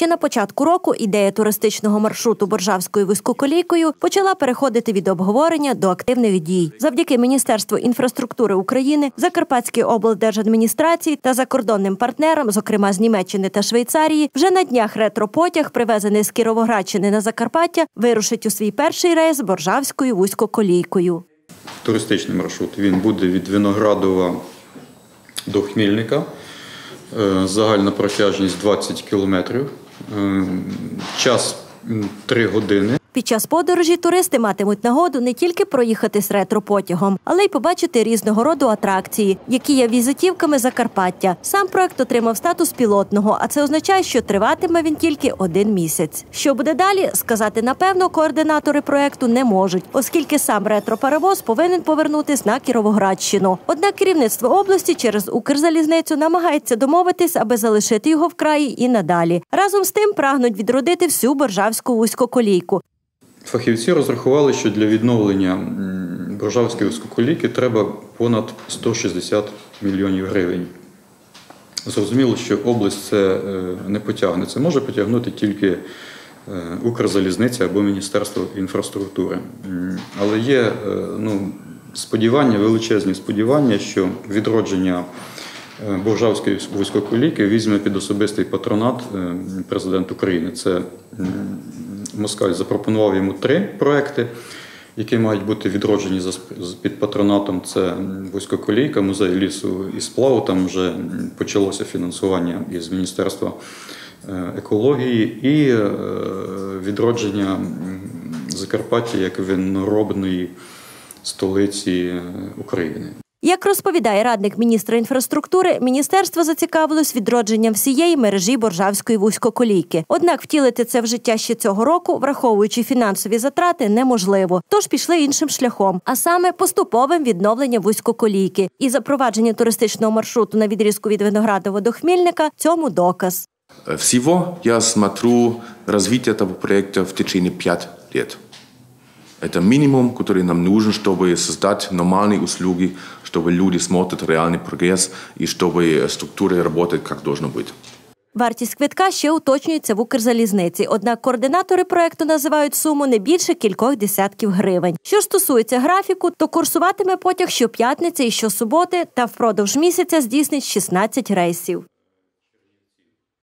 Ще на початку року ідея туристичного маршруту Боржавською вузькоколійкою почала переходити від обговорення до активних дій. Завдяки Міністерству інфраструктури України, Закарпатській облдержадміністрації та закордонним партнерам, зокрема з Німеччини та Швейцарії, вже на днях ретропотяг, привезений з Кіровоградщини на Закарпаття, вирушить у свій перший рейс Боржавською вузькоколійкою. Туристичний маршрут він буде від Виноградова до Хмільника. Е, Загальна протяжність 20 кілометрів. Е, Час 3 години. Під час подорожі туристи матимуть нагоду не тільки проїхатись ретропотягом, але й побачити різного роду атракції, які є візитівками Закарпаття. Сам проект отримав статус пілотного, а це означає, що триватиме він тільки один місяць. Що буде далі, сказати напевно, координатори проекту не можуть, оскільки сам ретроперевоз повинен повернутись на Кіровоградщину. Однак керівництво області через Укрзалізницю намагається домовитись, аби залишити його в краї і надалі. Разом з тим прагнуть відродити всю боржавську вузькоколійку. Фахівці розрахували, що для відновлення м, Боржавської вузькоколійки треба понад 160 мільйонів гривень. Зрозуміло, що область це е, не потягне. Це може потягнути тільки е, Укрзалізниця або Міністерство інфраструктури. Але є е, ну, сподівання, величезні сподівання, що відродження Боржавської вузькоколійки візьме під особистий патронат президент України. Це Москаль запропонував йому три проекти, які мають бути відроджені за під патронатом. Це вузькоколійка, музей лісу і сплаву. Там вже почалося фінансування із Міністерства е, екології і е, відродження Закарпаття як виноробної столиці е, України. Як розповідає радник міністра інфраструктури, міністерство зацікавилось відродженням всієї мережі боржавської вузькоколійки. Однак втілити це в життя ще цього року, враховуючи фінансові затрати, неможливо. Тож пішли іншим шляхом, а саме поступовим відновленням вузькоколійки. І запровадження туристичного маршруту на відрізку від Виноградова до Хмільника цьому доказ. Всего я смотрю развитие этого проекта в течение пять лет. Это минимум, который нам нужен, чтобы создать нормальные услуги, чтобы люди смотрят реальный прогресс и чтобы структура работает как должно быть. Вартість квитка ще уточнюється в Укрзалізниці. Однак координатори проекту називають суму не більше кількох десятків гривень. Що ж стосується графіку, то курсуватиме потяг щоп'ятниці і щосуботи та впродовж місяця здійснить 16 рейсів.